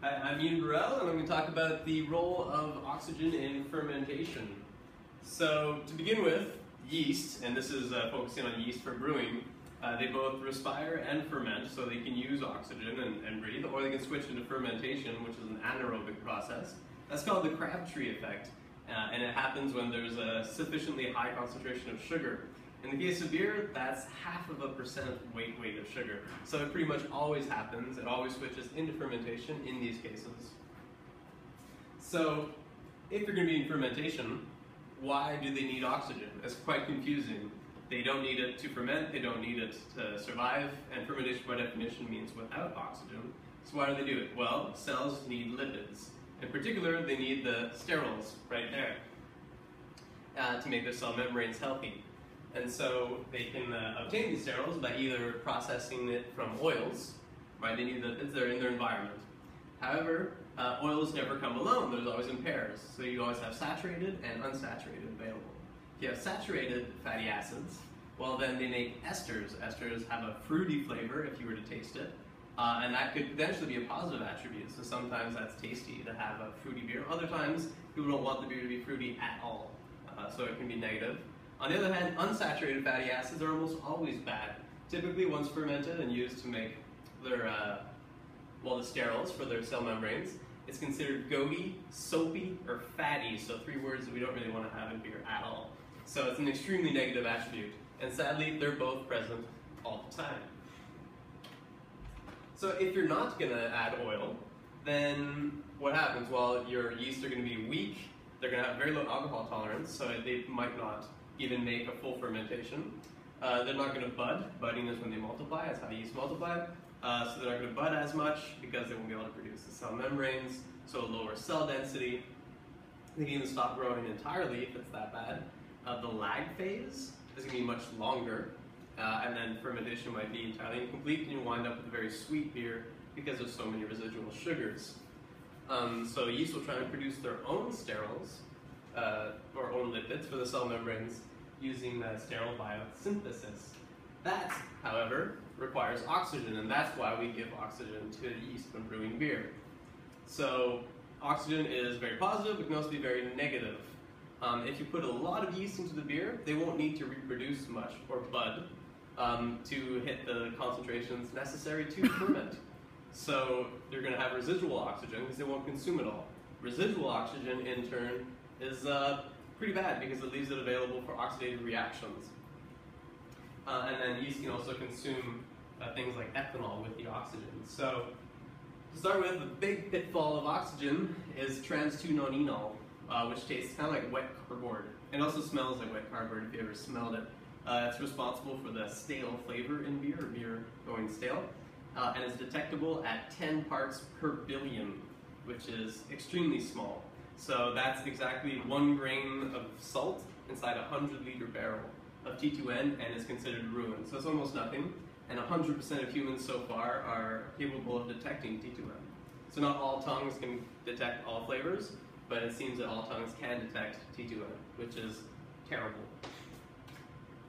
Hi, I'm Ian Burelle, and I'm going to talk about the role of oxygen in fermentation. So, to begin with, yeast, and this is uh, focusing on yeast for brewing, uh, they both respire and ferment, so they can use oxygen and, and, breathe, or they can switch into fermentation, which is an anaerobic process. That's called the Crabtree effect, uh, and it happens when there's a sufficiently high concentration of sugar. In the case of beer, that's half of a percent weight weight of sugar. So it pretty much always happens. It always switches into fermentation in these cases. So if you're going to be in fermentation, why do they need oxygen? It's quite confusing. They don't need it to ferment, they don't need it to survive, and fermentation by definition means without oxygen. So why do they do it? Well, cells need lipids. In particular, they need the sterols right there uh, to make their cell membranes healthy. And so they can uh, obtain these sterols by either processing it from oils, right? They need that are in their environment. However, uh, oils never come alone. There's always in pairs. So you always have saturated and unsaturated available. If you have saturated fatty acids, well then they make esters. Esters have a fruity flavor if you were to taste it. Uh, and that could potentially be a positive attribute. So sometimes that's tasty to have a fruity beer. Other times, people don't want the beer to be fruity at all. Uh, so it can be negative. On the other hand, unsaturated fatty acids are almost always bad. Typically, once fermented and used to make their, uh, well, the sterols for their cell membranes, it's considered goaty, soapy, or fatty, so three words that we don't really want to have in beer at all. So it's an extremely negative attribute, and sadly, they're both present all the time. So if you're not going to add oil, then what happens? Well, your yeast are going to be weak, they're going to have very low alcohol tolerance, so they might not even make a full fermentation. Uh, they're not going to bud. Budding is when they multiply. That's how yeast multiply. Uh, so they're not going to bud as much because they won't be able to produce the cell membranes, so lower cell density. They can even stop growing entirely if it's that bad. Uh, the lag phase is going to be much longer, uh, and then fermentation might be entirely incomplete, and you wind up with a very sweet beer because there's so many residual sugars. Um, so yeast will try to produce their own sterols, uh, or own lipids for the cell membranes using the sterol biosynthesis. That, however, requires oxygen, and that's why we give oxygen to yeast when brewing beer. So oxygen is very positive, it can also be very negative. Um, if you put a lot of yeast into the beer, they won't need to reproduce much or bud um, to hit the concentrations necessary to ferment. So you're going to have residual oxygen because they won't consume it all. Residual oxygen, in turn, is uh, pretty bad because it leaves it available for oxidative reactions. Uh, and then yeast can also consume uh, things like ethanol with the oxygen. So to start with, the big pitfall of oxygen is trans-2-nonenal, uh, which tastes kind of like wet cardboard. It also smells like wet cardboard if you ever smelled it. Uh, it's responsible for the stale flavor in beer, beer going stale, uh, and is detectable at 10 parts per billion, which is extremely small. So that's exactly one grain of salt inside a 100 liter barrel of T2N and is considered ruined. So it's almost nothing. And 100% of humans so far are capable of detecting T2N. So not all tongues can detect all flavors, but it seems that all tongues can detect T2N, which is terrible.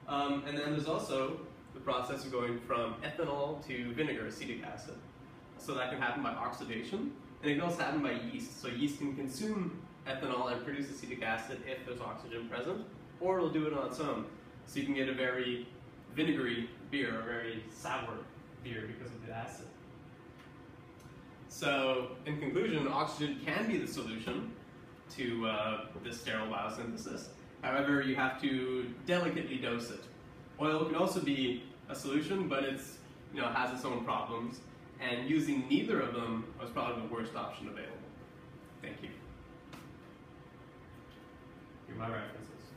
Um, and then there's also the process of going from ethanol to vinegar, acetic acid. So that can happen by oxidation, and it can also happen by yeast. So yeast can consume ethanol and produce acetic acid if there's oxygen present, or it'll do it on its own. So you can get a very vinegary beer, a very sour beer because of the acid. So, in conclusion, oxygen can be the solution to uh, this sterol biosynthesis. However, you have to delicately dose it. Oil can also be a solution, but it's you know has its own problems and using neither of them was probably option available. Thank you. Here are my references.